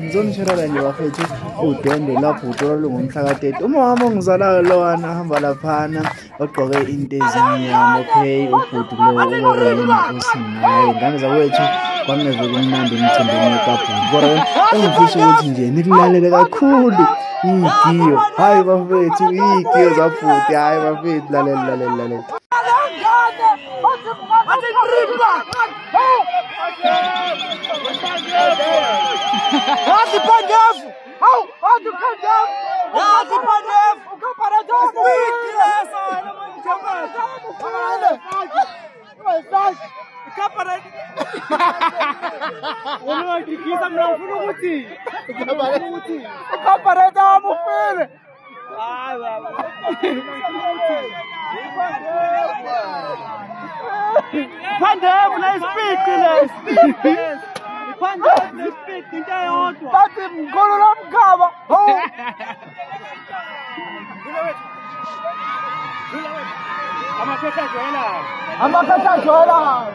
ngizonishelela nje wafethu udende labhuto lolungumhlaka-30 uma wami ongizalayo lowana ahamba laphana ogqoke into ezimnyama okay ubhuti lo uwena usingayo ngane zakwethu kwameve kumnandi emcimbini kabhuti kodwa engifisa ukuthi nje nikulalele kakhulu iy'giyo hhayi bafethu iy'giyo zabhuti hhayi bafethu lalele lalele lalele Ati pandevo! Au! Ati pandevo! Ati pandevo! O camparadão! Quick, é né? essa! Camparadão! Caralho! Mensagem! Camparadão! O meu aqui tá me dando um guti! O camparadão, meu filho! Ah, vai, vai! Pandevu na ispiti le. Pandevu na ispiti nje yodwa. Bathi ngolo la mgaba. Amakhetha ajwayelayo. Amakhetha ajwayelayo.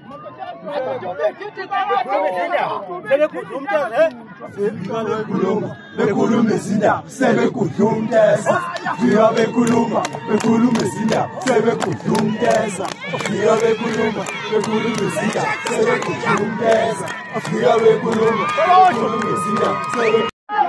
sebekudlumtezaiyabekuluma bekhuluma izindaba sebekudlumtezaiyabekuluma bekhuluma izindaba sebekudlumteza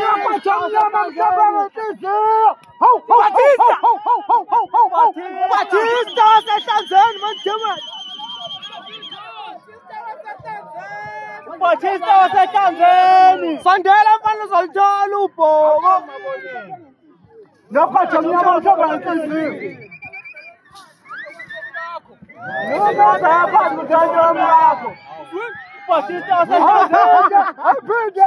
yakwajamnyama mhlaba ngenhliziyo batista wasehlanzeni mademon batista wasehlanzeni sondela mfane uzolithola ubhoko yakwajamnyama mhlaba ngenhliziyo Ubatista wasehlanzeni.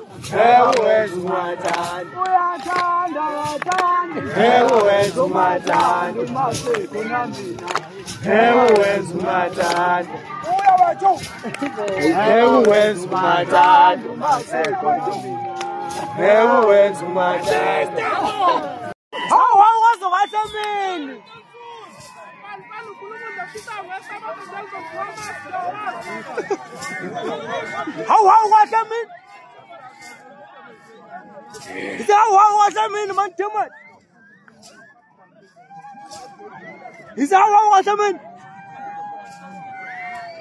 hawu hawu kwahle mini Isa wa one sa that man timat. Isa wa wa that man.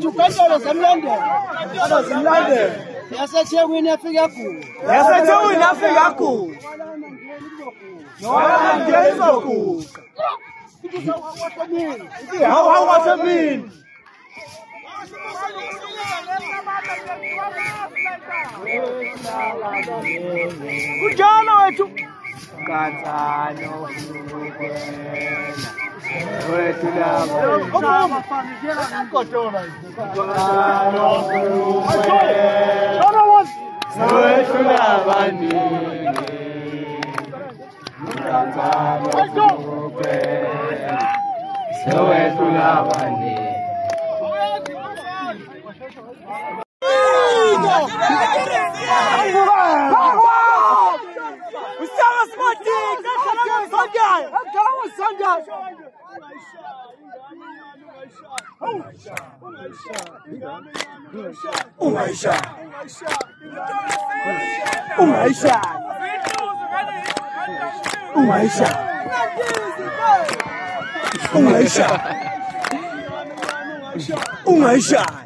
jubhedlele zimlandela zimlandela yasethekwini yafika egula yasethekwini yafika egula yona ngeyizoguqa hawu hawu wasemini kujalo wethu kanzano wethu lawethu labaniniwethu labanini أسامة سماتي الكلام الصنجاي الكلام الصنجاي ومعيشة ومعيشة ومعيشة ومعيشة ومعيشة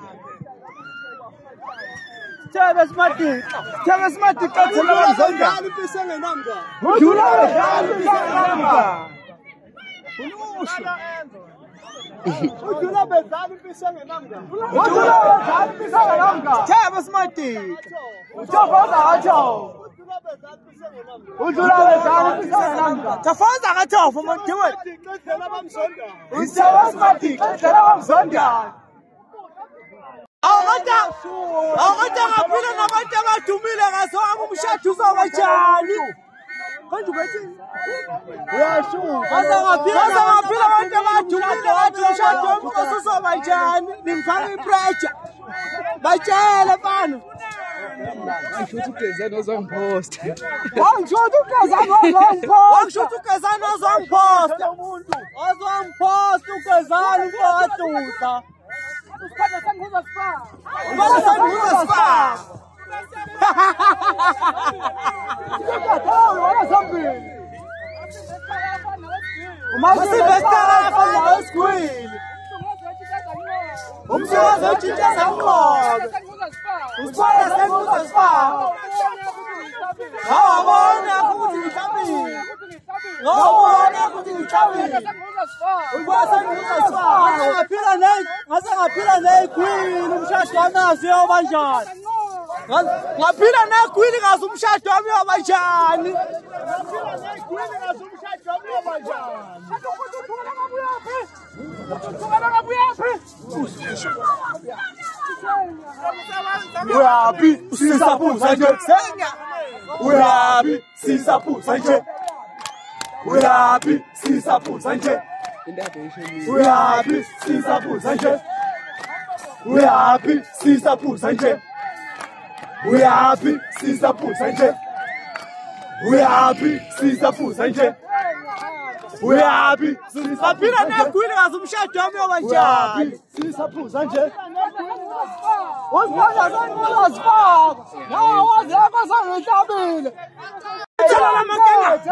Tevez Mati, Tevez Mati katsela bamzonga. Alipisele namga. Ujula alipisele namga. Ulushu. Ujula bezali pisele namga. Ujula bezali pisele namga. Tevez Mati. Utafaza hacho. وجولا تعرف تفوز على توف ومن توت انت وزمتي كنت انا مزنقه awukade ngaphila nabantu abadumile ngaso wabo umshadiso wabajani azangaphila abantu abadumile ngathi umshadi wabo ngasosobajani nimfana ipresure bajayele fana ngishouthi ugezanozangiphostangishouthi oh, ugezane ozangiphosta ozangiphosta ugezane ukuwatuta isikhwama sanguza sifaka ngoba sanguza sifaka ngikatholo wona zambini umasibestela lapha nosgwili umsiwo zotshintsha sanqobe usikhwama sanguza sifaka ngawabona ukuthi ngihlabile ngawubone ukuthi ngitshawileaphila ngase ngaphila negwini umshado wami ngazi uyoba njani ngaphila negwini ngazi umshado wami uyoba njani uyaphi usisaphuza nje uyaphi sisaphuza nje uyapi sisaphuza nje uyapi sisaphuza nje uyapi sisaphuza nje uyapi sisaphuza nje uyapi sisaphuza nje uyapi aphila negwini kazi umshado wami yoba njani sisaphuza nje uziphanja senkulo zifaka nawawazi ekosazihlabile ithelalamakengathe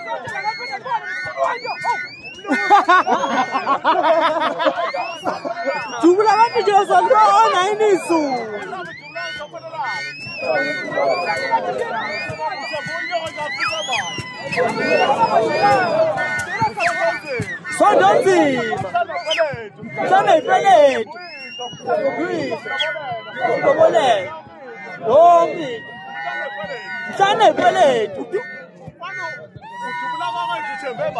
jumla bamijoza lo onayinisu oh, sondonzima sanayipeletu ngoboleka lomi sanayipeletu Utobulabawo ekuthembeka.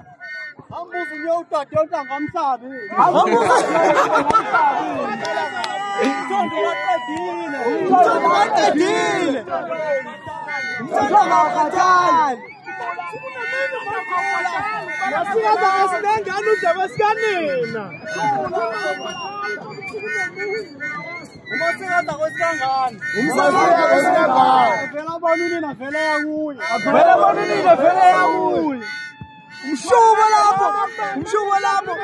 ezinye udade onto angamhlabi masingazakasinengane udaba sikanina umasingazakwesikangane umsaaesikangane vela bona unina vele yakuye vele bona unina vele yakuye mshuko lapho mshuko lapho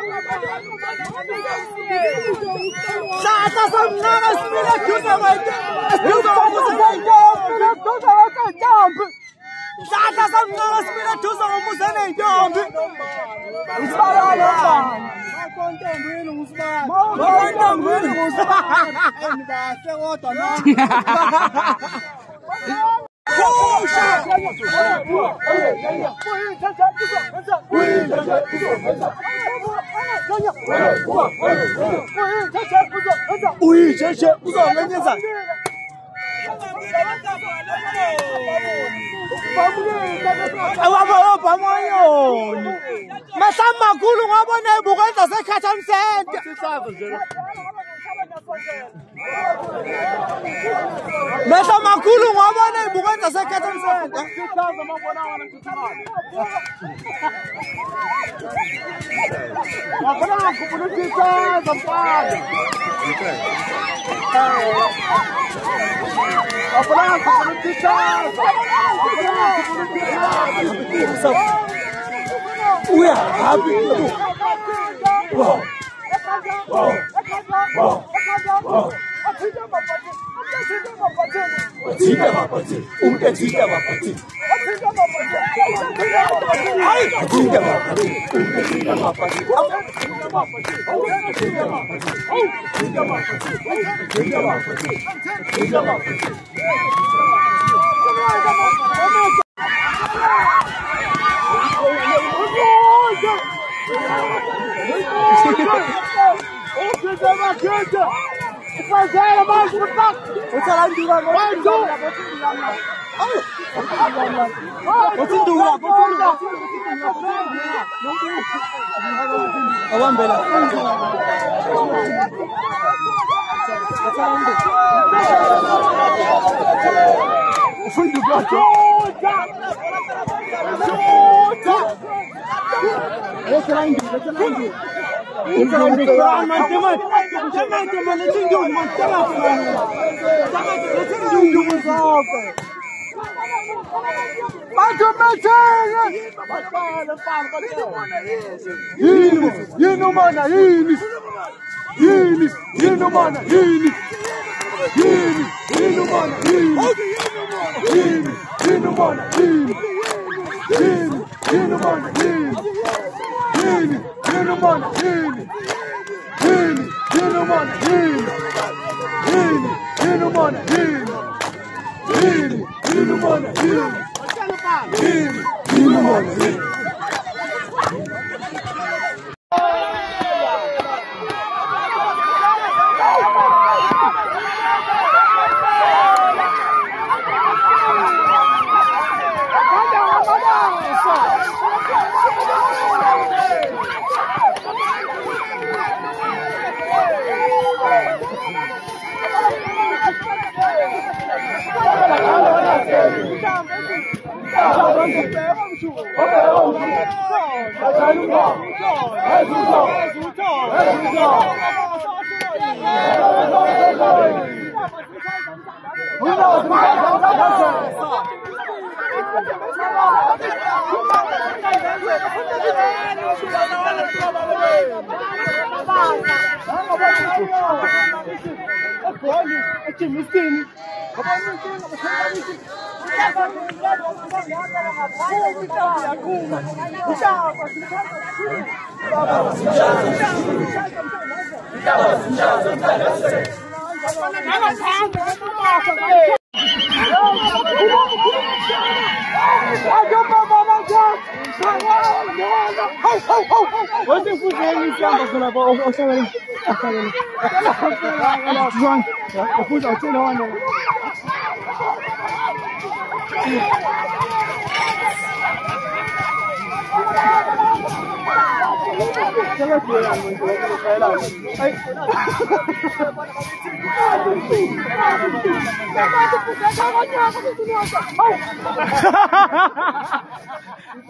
sasa sonqaba sibile kuze wethu yizokuzenza ngoba yakhe jump sasa sonqaba sibile kuze ngomuzi nentombi usibala lapha makontombini usibala makontombini usibala ngibase kodwa no uyijeje uza ngenyeza awabayobhamayoni mahlambi makhulu ngabona ebukwenza sekhathamsente Mwen chanman kou loun wap wane Mwen chanman kou loun wap wane 진짜 바빴지. 엄마 진짜 바빴지. 진짜 바빴지. 엄마 진짜 바빴지. 진짜 바빴지. 아이 진짜 바빴지. 엄마 진짜 바빴지. 엄마 진짜 바빴지. 엄마 진짜 바빴지. 아우 진짜 바빴지. 진짜 바빴지. 진짜 바빴지. Oh, good job, good job! Vai gel ama şuradan. Uçalan duvar. Vai s o Ay. Bütün duvar. Bütün duvar. Tamam bela. Ufun duvar. Şurada. Şurada. Let's line you. Let's line you. Yini mana Yeni bana yeni. Yeni. Yeni bana yeni. Yeni. Yeni bana yeni. Yeni. Yeni bana yeni. Yeni. Yeni bana yeni. 我这不行，你这样子了，我我我下来。يفوز او تقول هو انا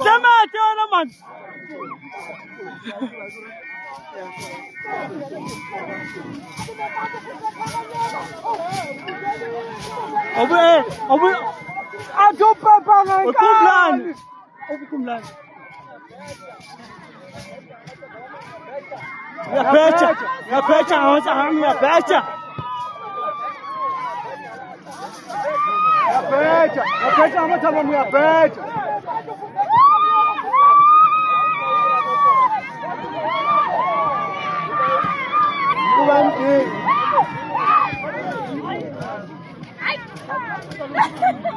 جماعة On veut, on veut. Ah,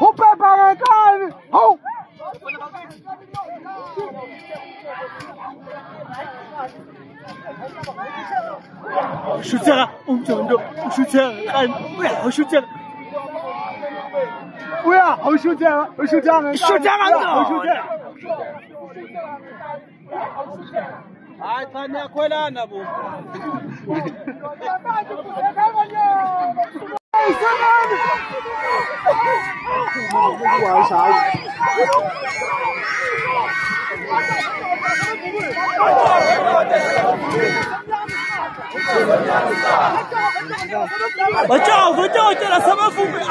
我爸爸在干嘛？我。收钱了，我收钱了，我收钱了，哎呀，我收钱了，我收钱了，收钱了，收钱了，哎，他娘，快点，那不，我叫，我叫，叫了什么富贵？我问你，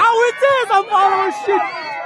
他妈的！